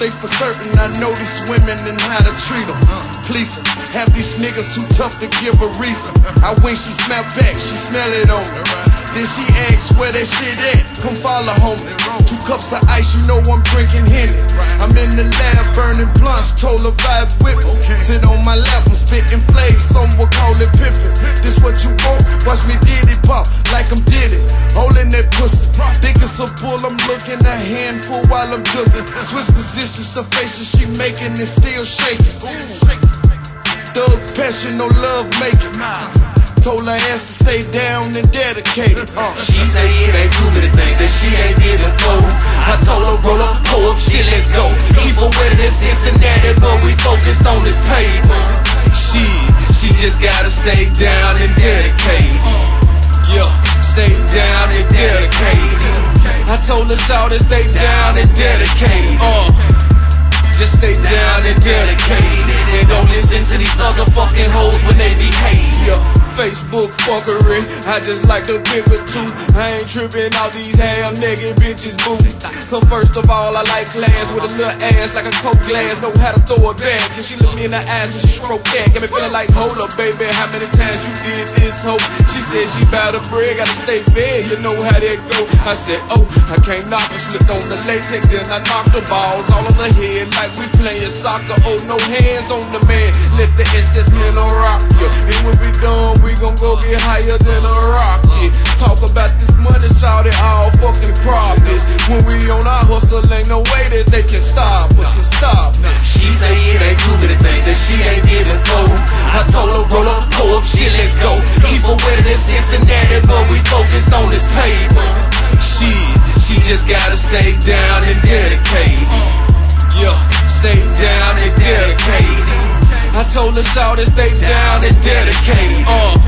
thing for certain, I know these women and how to treat them. Please, have these niggas too tough to give a reason. I when she smell back, she smell it on me. Then she asks where that shit at. Come follow home. Two cups of ice, you know I'm drinking Henny. I'm in the lab burning blunts, told her vibe me. Sit on my lap, I'm spitting flames, some will call it pimpin'. This what you want? Watch me diddy pop like I'm. Holding that pussy. Think it's a bull, I'm looking a handful while I'm jugging. Switch positions, the faces she making is still shaking. Thug passion, no love making. Told her ass to stay down and dedicated. Uh. She say it ain't too many things that she ain't did before. I told her roll up, pull up, shit, let's go. Keep her wetter than Cincinnati, but we focused on this paper. She, she just gotta stay down and dedicated. Told her shout to stay down and dedicated. Uh. Just stay down and dedicated. And don't listen to these other fucking hoes when they behave. Yeah, Facebook fuckery. I just like to pick a two. I ain't tripping all these half naked bitches boo. Cause first of all, I like class with a little ass like a coke glass. Know how to throw a bag. And she look me in the eyes when she stroke that. Got me feeling like, hold up, baby. How many times you did this hoe? She said she bout to bread, gotta stay fed. You know how that go. I said, oh, I can't knock her. Slipped on the latex, then I knocked the balls all on the head like we playing soccer. Oh, no hands on the man. Let the SS men on rock you. And when we done, we gon' go get higher than a rocket. Talk about this money, shout it all fucking profits. When we on our hustle, ain't no way that they can stop us. Can stop us. She say it ain't too many things that she ain't did before. I told her roll up, pull up, shit, let's go. Keep her wetter than Cincinnati, but we focused on this paper. She, she just gotta stay down and dedicated. Yeah, told us all to stay down and dedicated. Uh,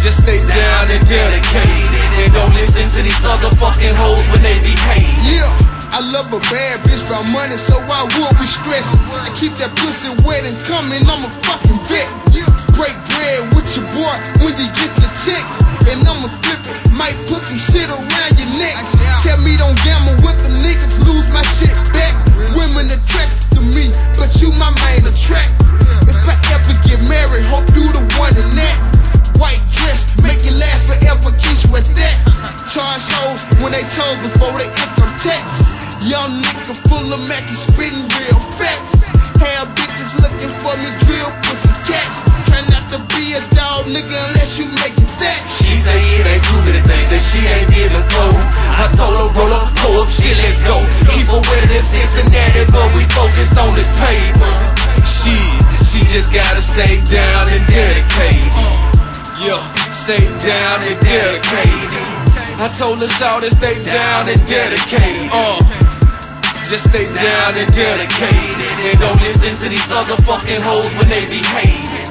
just stay down and dedicated. And don't listen to these other fucking hoes when they behave. Yeah, I love a bad bitch about money, so why would we stress? I keep that pussy wet and coming, I'm a when they told before they income tax. Young nigga full of Mac, spitting real facts. Have bitches looking for me, drill pussy cats. Try not to be a dog, nigga, unless you make it that. She say it ain't too many things that she ain't did before. I told her roll up, pull up, shit, let's go. Keep her wetter than Cincinnati, but we focused on this paper. She, she just gotta stay down and dedicated. Yeah, stay down and dedicated. I told us all to stay down and dedicated. Uh, just stay down and dedicated. And don't listen to these other fucking hoes when they behave.